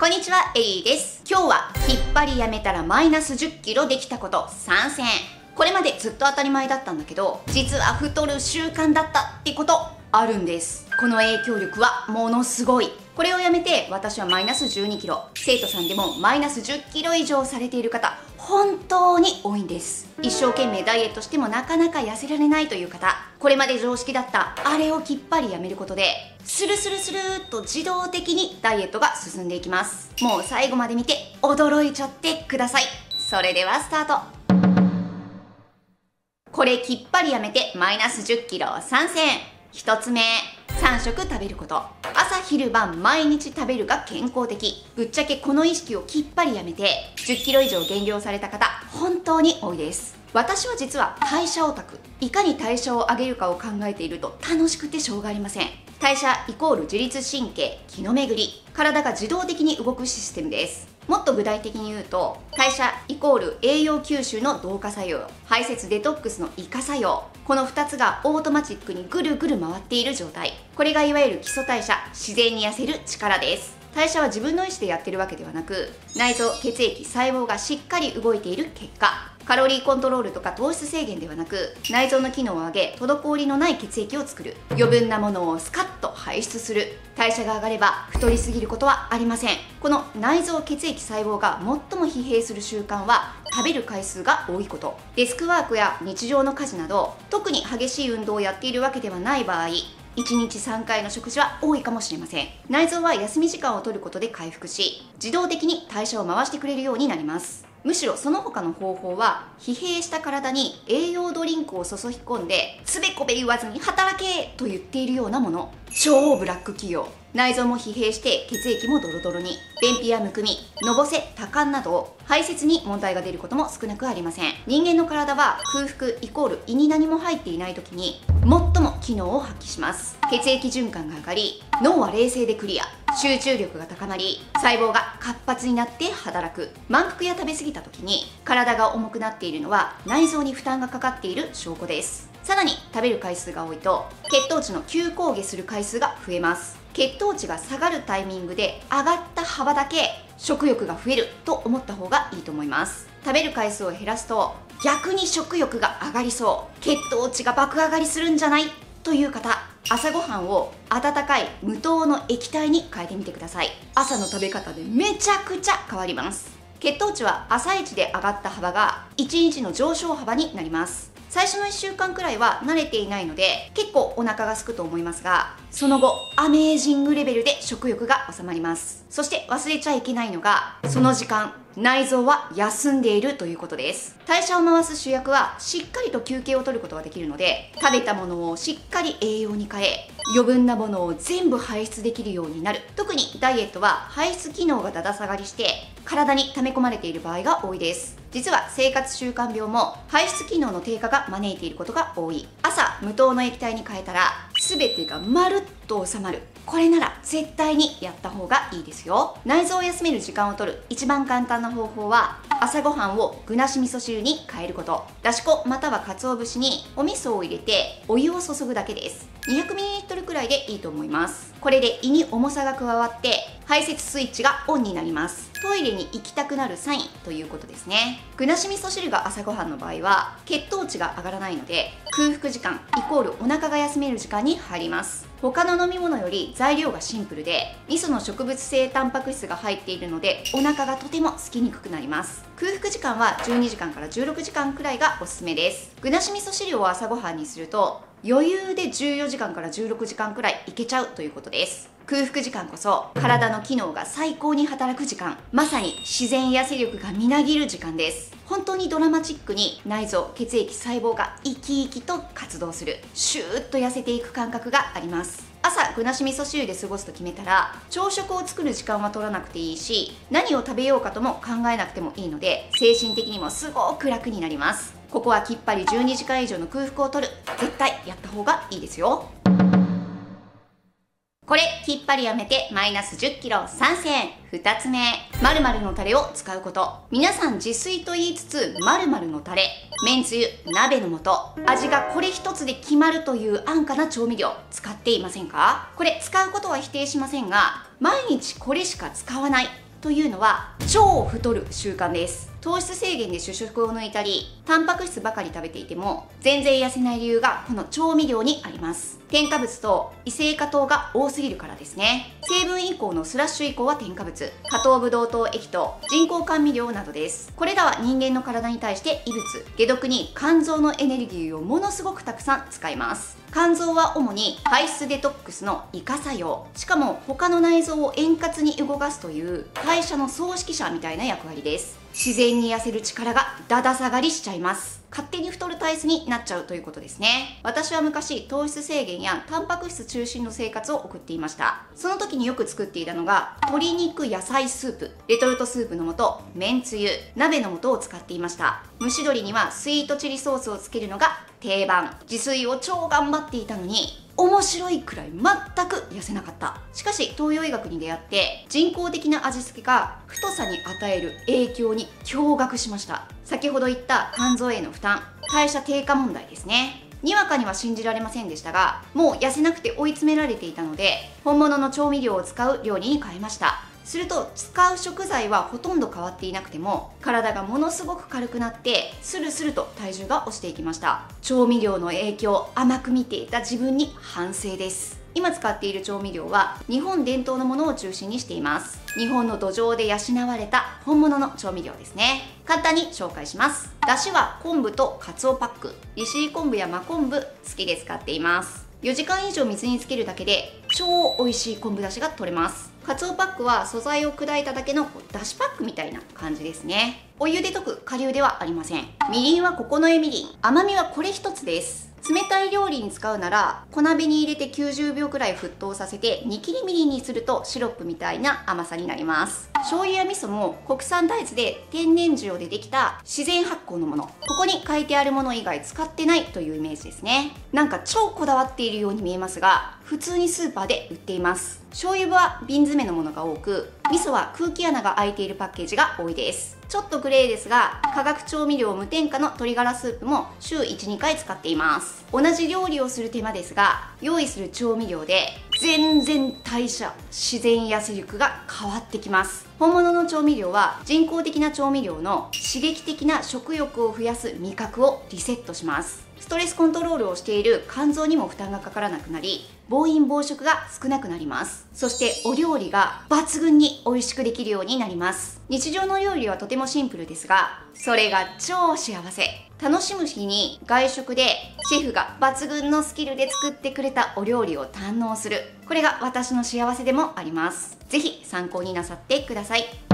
こんにちは、エリーです。今日は引っ張りやめたらマイナス10キロできたこと参戦。これまでずっと当たり前だったんだけど、実は太る習慣だったってことあるんです。この影響力はものすごい。これをやめて私はマイナス12キロ。生徒さんでもマイナス10キロ以上されている方、本当に多いんです。一生懸命ダイエットしてもなかなか痩せられないという方、これまで常識だったあれをきっぱりやめることで、スルスルスルっと自動的にダイエットが進んでいきます。もう最後まで見て驚いちゃってください。それではスタート。これきっぱりやめてマイナス10キロ参戦。一つ目、3食食べること。朝昼晩毎日食べるが健康的。ぶっちゃけこの意識をきっぱりやめて10キロ以上減量された方、本当に多いです。私は実は代謝オタク。いかに代謝を上げるかを考えていると楽しくてしょうがありません。代謝イコール自律神経、気の巡り。体が自動的に動くシステムです。もっと具体的に言うと代謝イコール栄養吸収の同化作用排泄デトックスの異化作用この2つがオートマチックにぐるぐる回っている状態。これがいわゆる基礎代謝自然に痩せる力です。代謝は自分の意思でやってるわけではなく内臓血液細胞がしっかり動いている結果。カロリーコントロールとか糖質制限ではなく内臓の機能を上げ滞りのない血液を作る。余分なものをスカッと排出する。代謝が上がれば太りすぎることはありません。この内臓血液細胞が最も疲弊する習慣は食べる回数が多いこと。デスクワークや日常の家事など特に激しい運動をやっているわけではない場合1日3回の食事は多いかもしれません。内臓は休み時間を取ることで回復し自動的に代謝を回してくれるようになります。むしろその他の方法は疲弊した体に栄養ドリンクを注ぎ込んでつべこべ言わずに働けと言っているようなもの。超ブラック企業。内臓も疲弊して血液もドロドロに。便秘やむくみのぼせ多汗など排泄に問題が出ることも少なくありません。人間の体は空腹イコール胃に何も入っていない時に最も機能を発揮します。血液循環が上がり脳は冷静でクリア。集中力が高まり細胞が活発になって働く。満腹や食べ過ぎた時に体が重くなっているのは内臓に負担がかかっている証拠です。さらに食べる回数が多いと血糖値の急降下する回数が増えます。血糖値が下がるタイミングで上がった幅だけ食欲が増えると思った方がいいと思います。食べる回数を減らすと逆に食欲が上がりそう。血糖値が爆上がりするんじゃない？という方朝ごはんを温かい無糖の液体に変えてみてください。朝の食べ方でめちゃくちゃ変わります。血糖値は朝一で上がった幅が1日の上昇幅になります。最初の1週間くらいは慣れていないので結構お腹が空くと思いますがその後アメージングレベルで食欲が収まります。そして忘れちゃいけないのがその時間。内臓は休んでいるということです。代謝を回す主役はしっかりと休憩を取ることができるので食べたものをしっかり栄養に変え余分なものを全部排出できるようになる。特にダイエットは排出機能がだだ下がりして体に溜め込まれている場合が多いです。実は生活習慣病も排出機能の低下が招いていることが多い。朝無糖の液体に変えたら全てがまるっと収まる。これなら絶対にやった方がいいですよ。内臓を休める時間を取る。一番簡単な方法は朝ごはんを具なし味噌汁に変えること。だし粉または鰹節にお味噌を入れてお湯を注ぐだけです。200ml くらいでいいと思います。これで胃に重さが加わって排泄スイッチがオンになります。トイレに行きたくなるサインということですね。具なし味噌汁が朝ごはんの場合は血糖値が上がらないので空腹時間イコールお腹が休める時間に入ります。他の飲み物より材料がシンプルで味噌の植物性タンパク質が入っているのでお腹がとても空きにくくなります。空腹時間は12時間から16時間くらいがおすすめです。具なし味噌汁を朝ごはんにすると余裕で14時間から16時間くらいいけちゃうということです。空腹時間こそ体の機能が最高に働く時間。まさに自然痩せ力がみなぎる時間です。本当にドラマチックに内臓血液細胞が生き生きと活動する。シューッと痩せていく感覚があります。朝具なし味噌汁で過ごすと決めたら朝食を作る時間は取らなくていいし何を食べようかとも考えなくてもいいので精神的にもすごく楽になります。ここはきっぱり12時間以上の空腹を取る。絶対やった方がいいですよ。これきっぱりやめてマイナス10キロ参戦2つ目〇〇のタレを使うこと。皆さん自炊と言いつつ〇〇のタレ。めんつゆ鍋の素。味がこれ一つで決まるという安価な調味料。使っていませんか？これ使うことは否定しませんが毎日これしか使わないというのは超太る習慣です。糖質制限で主食を抜いたりタンパク質ばかり食べていても全然痩せない理由がこの調味料にあります。添加物と異性化糖が多すぎるからですね。成分以降のスラッシュ以降は添加物加糖ブドウ糖液と人工甘味料などです。これらは人間の体に対して異物解毒に肝臓のエネルギーをものすごくたくさん使います。肝臓は主に排出デトックスのイカ作用。しかも他の内臓を円滑に動かすという代謝の葬式者みたいな役割です。自然に痩せる力がだだ下がりしちゃいます。勝手に太る体質になっちゃうということですね。私は昔糖質制限やタンパク質中心の生活を送っていました。その時によく作っていたのが鶏肉野菜スープレトルトスープの素めんつゆ鍋の素を使っていました。蒸し鶏にはスイートチリソースをつけるのが定番。自炊を超頑張っていたのに面白いくらい全く痩せなかった。しかし東洋医学に出会って人工的な味付けが太さに与える影響に驚愕しました。先ほど言った肝臓への負担代謝低下問題ですね。にわかには信じられませんでしたがもう痩せなくて追い詰められていたので本物の調味料を使う料理に変えました。すると使う食材はほとんど変わっていなくても体がものすごく軽くなってスルスルと体重が落ちていきました。調味料の影響甘く見ていた自分に反省です。今使っている調味料は日本伝統のものを中心にしています。日本の土壌で養われた本物の調味料ですね。簡単に紹介します。だしは昆布とかつおパック。利尻昆布や真昆布好きで使っています。4時間以上水につけるだけで超美味しい昆布だしが取れます。カツオパックは素材を砕いただけのだしパックみたいな感じですね。お湯で溶く顆粒ではありません。みりんはここのえみりん甘みはこれ一つです。冷たい料理に使うなら小鍋に入れて90秒くらい沸騰させて煮切りみりんにするとシロップみたいな甘さになります。醤油や味噌も国産大豆で天然塩でできた自然発酵のもの。ここに書いてあるもの以外使ってないというイメージですね。なんか超こだわっているように見えますが普通にスーパーで売っています。醤油は瓶詰めのものが多く味噌は空気穴が開いているパッケージが多いです。ちょっとグレーですが化学調味料無添加の鶏ガラスープも週12回使っています。同じ料理をする手間ですが用意する調味料で全然代謝自然痩せ力が変わってきます。本物の調味料は人工的な調味料の刺激的な食欲を増やす味覚をリセットします。ストレスコントロールをしている肝臓にも負担がかからなくなり暴飲暴食が少なくなります。そしてお料理が抜群に美味しくできるようになります。日常の料理はとてもシンプルですがそれが超幸せ。楽しむ日に外食でシェフが抜群のスキルで作ってくれたお料理を堪能する。これが私の幸せでもあります。是非参考になさってください。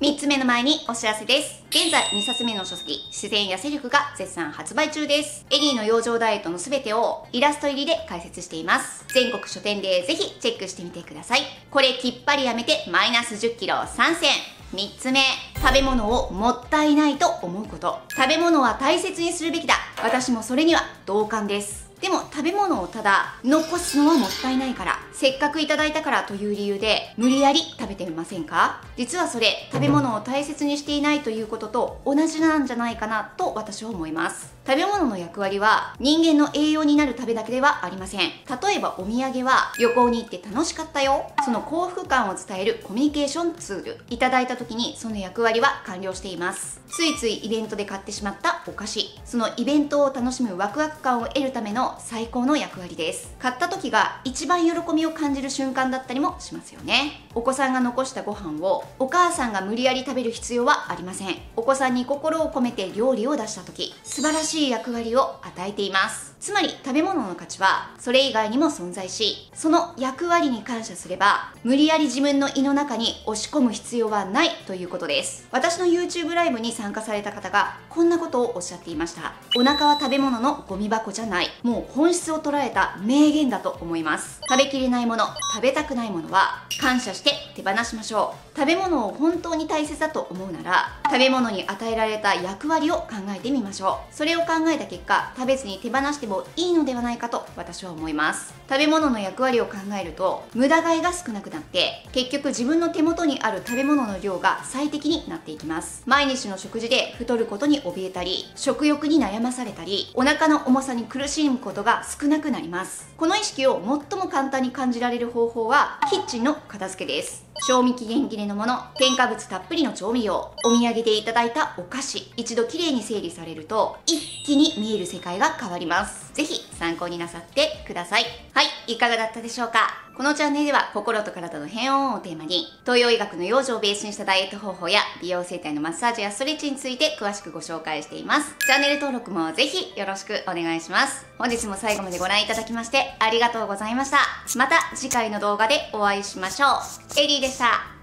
3つ目の前にお知らせです。現在2冊目の書籍、自然痩せ力が絶賛発売中です。エリーの養生ダイエットの全てをイラスト入りで解説しています。全国書店でぜひチェックしてみてください。これきっぱりやめてマイナス10キロ参戦。3つ目、食べ物をもったいないと思うこと。食べ物は大切にするべきだ。私もそれには同感です。でも食べ物をただ残すのはもったいないからせっかくいただいたからという理由で無理やり食べてみませんか？実はそれ食べ物を大切にしていないということと同じなんじゃないかなと私は思います。食べ物の役割は人間の栄養になる食べだけではありません。例えばお土産は旅行に行って楽しかったよ。その幸福感を伝えるコミュニケーションツール。いただいた時にその役割は完了しています。ついついイベントで買ってしまったお菓子。そのイベントを楽しむワクワク感を得るための最高の役割です。買った時が一番喜びを感じる瞬間だったりもしますよね。お子さんが残したご飯をお母さんが無理やり食べる必要はありません。お子さんに心を込めて料理を出した時。素晴らしいしい役割を与えています。つまり食べ物の価値はそれ以外にも存在しその役割に感謝すれば無理やり自分の胃の中に押し込む必要はないということです。私の YouTube ライブに参加された方がこんなことをおっしゃっていました。お腹は食べ物のゴミ箱じゃない。もう本質を捉えた名言だと思います。食べきれないもの食べたくないものは感謝して手放しましょう。食べ物を本当に大切だと思うなら食べ物に与えられた役割を考えてみましょう。それを考えた結果食べずに手放してもいいのではないかと私は思います。食べ物の役割を考えると無駄買いが少なくなって結局自分の手元にある食べ物の量が最適になっていきます。毎日の食事で太ることに怯えたり食欲に悩まされたりお腹の重さに苦しむことが少なくなります。この意識を最も簡単に感じられる方法はキッチンの片付けです。賞味期限切れのもの添加物たっぷりの調味料お土産でいただいたお菓子一度きれいに整理されると一気に見える世界が変わります。ぜひ参考になさってください。はいいかがだったでしょうか？このチャンネルでは心と体の変音をテーマに東洋医学の養生をベースにしたダイエット方法や美容整体のマッサージやストレッチについて詳しくご紹介しています。チャンネル登録もぜひよろしくお願いします。本日も最後までご覧いただきましてありがとうございました。また次回の動画でお会いしましょう。エリーでした。